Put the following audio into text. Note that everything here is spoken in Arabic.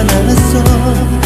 على الأسرار